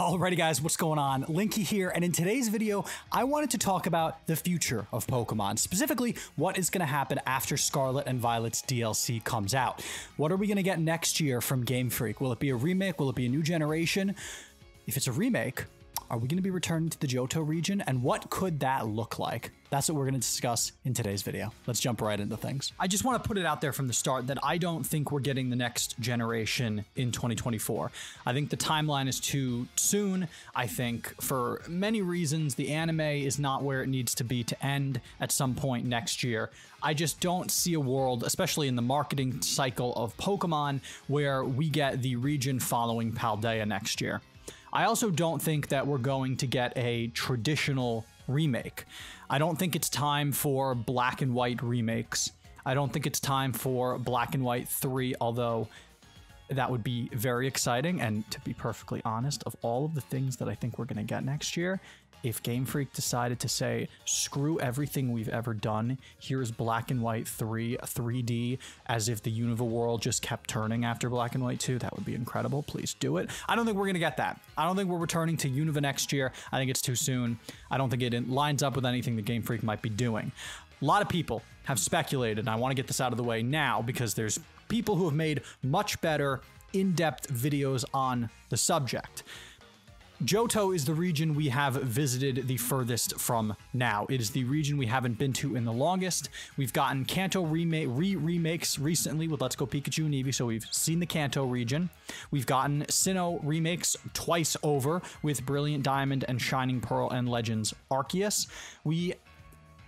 Alrighty guys, what's going on? Linky here, and in today's video, I wanted to talk about the future of Pokemon, specifically what is going to happen after Scarlet and Violet's DLC comes out. What are we going to get next year from Game Freak? Will it be a remake? Will it be a new generation? If it's a remake, are we going to be returning to the Johto region, and what could that look like? That's what we're going to discuss in today's video. Let's jump right into things. I just want to put it out there from the start that I don't think we're getting the next generation in 2024. I think the timeline is too soon. I think for many reasons, the anime is not where it needs to be to end at some point next year. I just don't see a world, especially in the marketing cycle of Pokemon, where we get the region following Paldea next year. I also don't think that we're going to get a traditional remake. I don't think it's time for black and white remakes. I don't think it's time for Black and White 3, although that would be very exciting. And to be perfectly honest, of all of the things that I think we're going to get next year, if Game Freak decided to say, screw everything we've ever done, here's Black and White 3, 3D, as if the Unova world just kept turning after Black and White 2, that would be incredible. Please do it. I don't think we're going to get that. I don't think we're returning to Unova next year. I think it's too soon. I don't think it lines up with anything that Game Freak might be doing. A lot of people have speculated, and I want to get this out of the way now because there's people who have made much better in depth videos on the subject. Johto is the region we have visited the furthest from now. It is the region we haven't been to in the longest. We've gotten Kanto re remakes recently with Let's Go Pikachu and Eevee, so we've seen the Kanto region. We've gotten Sinnoh remakes twice over with Brilliant Diamond and Shining Pearl and Legends Arceus. We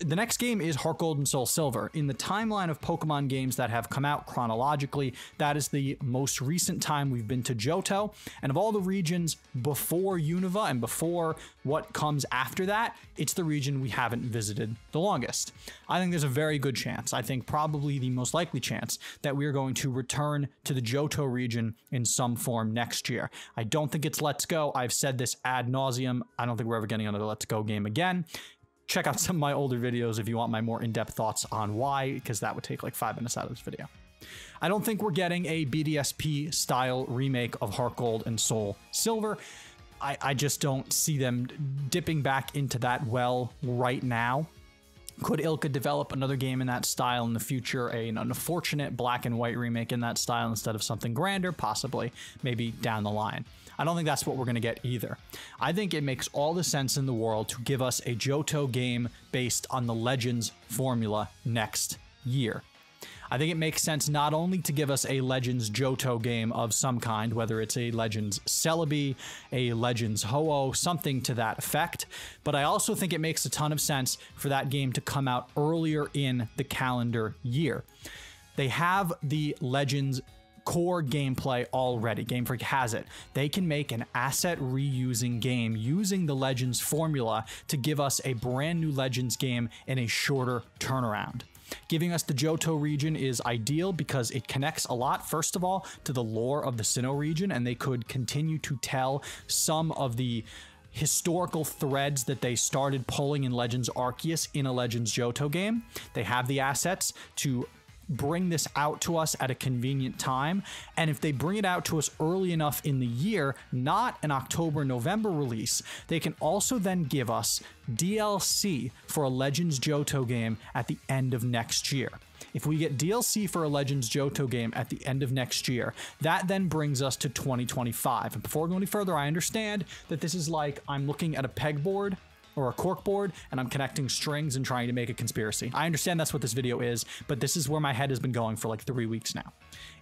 the next game is Heart Gold and Soul Silver. In the timeline of Pokemon games that have come out chronologically, that is the most recent time we've been to Johto. And of all the regions before Unova and before what comes after that, it's the region we haven't visited the longest. I think there's a very good chance, I think probably the most likely chance, that we are going to return to the Johto region in some form next year. I don't think it's Let's Go. I've said this ad nauseum. I don't think we're ever getting another Let's Go game again check out some of my older videos if you want my more in-depth thoughts on why, because that would take like five minutes out of this video. I don't think we're getting a BDSP style remake of Heart Gold and Soul Silver. I, I just don't see them dipping back into that well right now. Could ILCA develop another game in that style in the future? A, an unfortunate black and white remake in that style instead of something grander? Possibly, maybe down the line. I don't think that's what we're going to get either. I think it makes all the sense in the world to give us a Johto game based on the Legends formula next year. I think it makes sense not only to give us a Legends Johto game of some kind, whether it's a Legends Celebi, a Legends Ho-Oh, something to that effect, but I also think it makes a ton of sense for that game to come out earlier in the calendar year. They have the Legends core gameplay already. Game Freak has it. They can make an asset reusing game using the Legends formula to give us a brand new Legends game in a shorter turnaround. Giving us the Johto region is ideal because it connects a lot, first of all, to the lore of the Sinnoh region, and they could continue to tell some of the historical threads that they started pulling in Legends Arceus in a Legends Johto game. They have the assets to bring this out to us at a convenient time. And if they bring it out to us early enough in the year, not an October, November release, they can also then give us DLC for a Legends Johto game at the end of next year. If we get DLC for a Legends Johto game at the end of next year, that then brings us to 2025. And before we go any further, I understand that this is like I'm looking at a pegboard or a cork board and I'm connecting strings and trying to make a conspiracy. I understand that's what this video is, but this is where my head has been going for like three weeks now.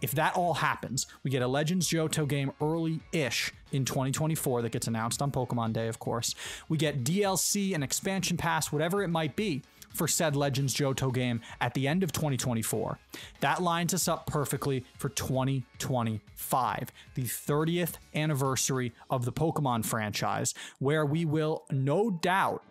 If that all happens, we get a Legends Johto game early-ish in 2024 that gets announced on Pokemon Day, of course. We get DLC, an expansion pass, whatever it might be, for said Legends Johto game at the end of 2024. That lines us up perfectly for 2025, the 30th anniversary of the Pokemon franchise, where we will no doubt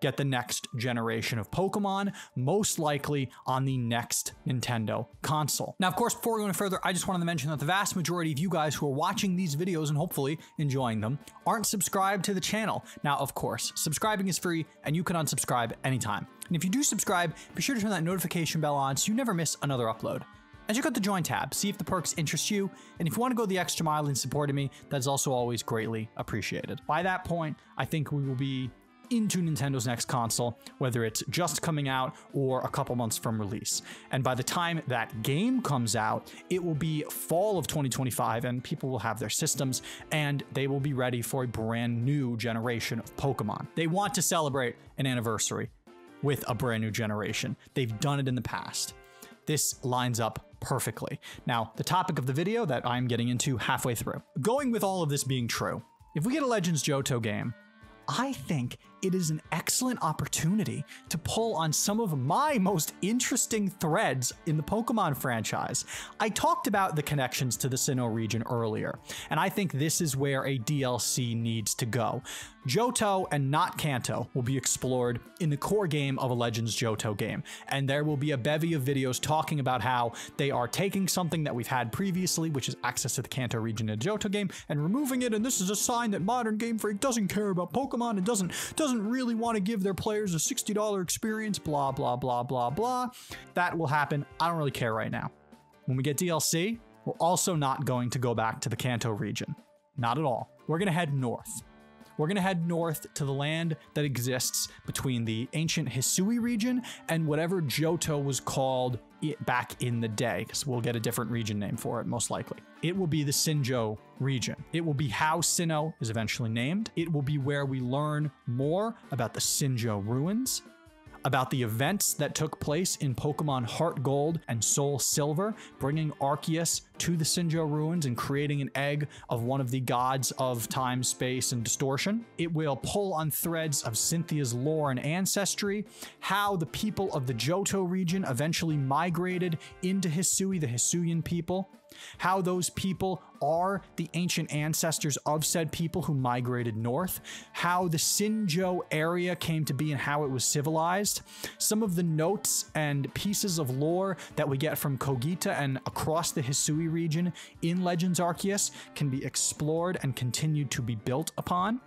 get the next generation of Pokemon, most likely on the next Nintendo console. Now, of course, before we go any further, I just wanted to mention that the vast majority of you guys who are watching these videos and hopefully enjoying them aren't subscribed to the channel. Now, of course, subscribing is free and you can unsubscribe anytime. And if you do subscribe, be sure to turn that notification bell on so you never miss another upload. and check out the join tab, see if the perks interest you, and if you want to go the extra mile in supporting me, that's also always greatly appreciated. By that point, I think we will be into Nintendo's next console, whether it's just coming out or a couple months from release. And by the time that game comes out, it will be fall of 2025 and people will have their systems and they will be ready for a brand new generation of Pokemon. They want to celebrate an anniversary with a brand new generation. They've done it in the past. This lines up perfectly. Now, the topic of the video that I'm getting into halfway through. Going with all of this being true, if we get a Legends Johto game, I think it is an excellent opportunity to pull on some of my most interesting threads in the Pokemon franchise. I talked about the connections to the Sinnoh region earlier, and I think this is where a DLC needs to go. Johto and not Kanto will be explored in the core game of a Legends Johto game, and there will be a bevy of videos talking about how they are taking something that we've had previously, which is access to the Kanto region in a Johto game, and removing it, and this is a sign that modern Game Freak doesn't care about Pokemon and doesn't, doesn't doesn't really want to give their players a $60 experience, blah, blah, blah, blah, blah. That will happen. I don't really care right now. When we get DLC, we're also not going to go back to the Kanto region. Not at all. We're going to head north. We're going to head north to the land that exists between the ancient Hisui region and whatever Johto was called back in the day, because we'll get a different region name for it, most likely. It will be the Sinjoh region. It will be how Sinnoh is eventually named. It will be where we learn more about the Sinjoh ruins, about the events that took place in Pokemon Heart Gold and Soul Silver, bringing Arceus to the Sinjoh ruins and creating an egg of one of the gods of time, space, and distortion. It will pull on threads of Cynthia's lore and ancestry, how the people of the Johto region eventually migrated into Hisui, the Hisuian people, how those people are the ancient ancestors of said people who migrated north, how the Sinjoh area came to be and how it was civilized, some of the notes and pieces of lore that we get from Cogita and across the Hisui region in Legends Arceus can be explored and continued to be built upon.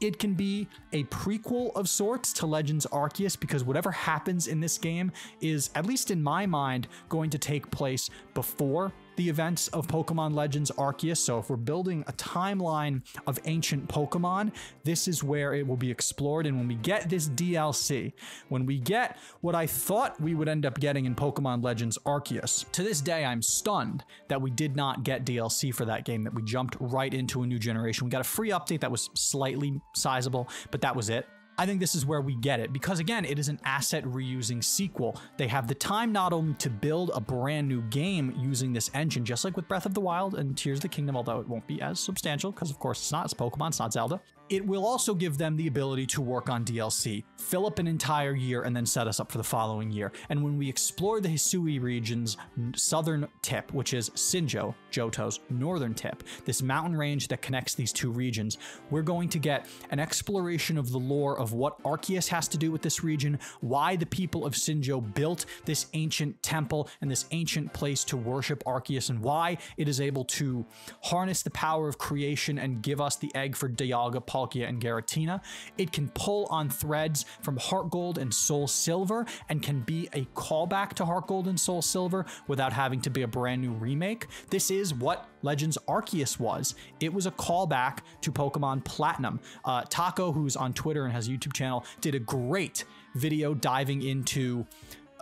It can be a prequel of sorts to Legends Arceus because whatever happens in this game is, at least in my mind, going to take place before the events of Pokemon Legends Arceus. So if we're building a timeline of ancient Pokemon, this is where it will be explored. And when we get this DLC, when we get what I thought we would end up getting in Pokemon Legends Arceus, to this day, I'm stunned that we did not get DLC for that game, that we jumped right into a new generation. We got a free update that was slightly sizable, but that was it. I think this is where we get it because again, it is an asset reusing sequel. They have the time not only to build a brand new game using this engine, just like with Breath of the Wild and Tears of the Kingdom, although it won't be as substantial because of course it's not, it's Pokemon, it's not Zelda. It will also give them the ability to work on DLC, fill up an entire year, and then set us up for the following year. And when we explore the Hisui region's southern tip, which is Sinjoh, Johto's northern tip, this mountain range that connects these two regions, we're going to get an exploration of the lore of what Arceus has to do with this region, why the people of Sinjoh built this ancient temple and this ancient place to worship Arceus, and why it is able to harness the power of creation and give us the egg for Dialga Palkia, and Giratina. It can pull on threads from Heart Gold and Soul Silver and can be a callback to Heart Gold and Soul Silver without having to be a brand new remake. This is what Legends Arceus was. It was a callback to Pokemon Platinum. Uh, Taco, who's on Twitter and has a YouTube channel, did a great video diving into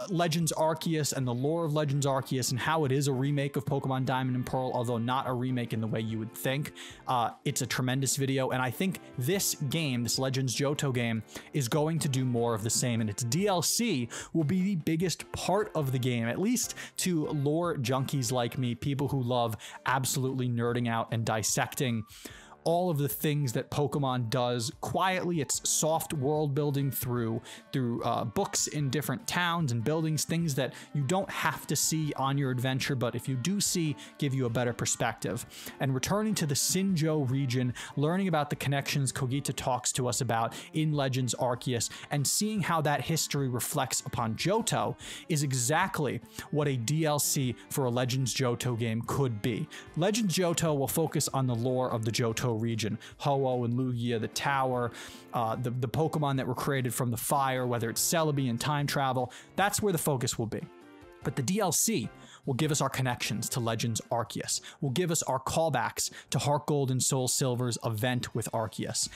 Legends Arceus and the lore of Legends Arceus and how it is a remake of Pokemon Diamond and Pearl, although not a remake in the way you would think. Uh, it's a tremendous video, and I think this game, this Legends Johto game, is going to do more of the same, and its DLC will be the biggest part of the game, at least to lore junkies like me, people who love absolutely nerding out and dissecting all of the things that Pokemon does quietly. It's soft world building through through uh, books in different towns and buildings, things that you don't have to see on your adventure, but if you do see, give you a better perspective. And returning to the Sinjoh region, learning about the connections Cogita talks to us about in Legends Arceus, and seeing how that history reflects upon Johto is exactly what a DLC for a Legends Johto game could be. Legends Johto will focus on the lore of the Johto region. Ho-Oh and Lugia, the tower, uh, the, the Pokemon that were created from the fire, whether it's Celebi and time travel, that's where the focus will be. But the DLC will give us our connections to Legends Arceus, will give us our callbacks to Heart Gold and Soul Silver's event with Arceus.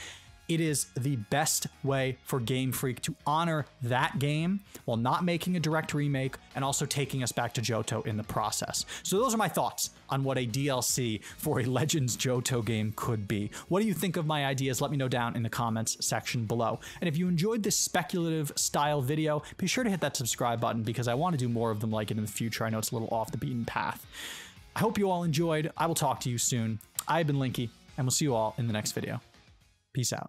It is the best way for Game Freak to honor that game while not making a direct remake and also taking us back to Johto in the process. So those are my thoughts on what a DLC for a Legends Johto game could be. What do you think of my ideas? Let me know down in the comments section below. And if you enjoyed this speculative style video, be sure to hit that subscribe button because I want to do more of them like it in the future. I know it's a little off the beaten path. I hope you all enjoyed. I will talk to you soon. I've been Linky, and we'll see you all in the next video. Peace out.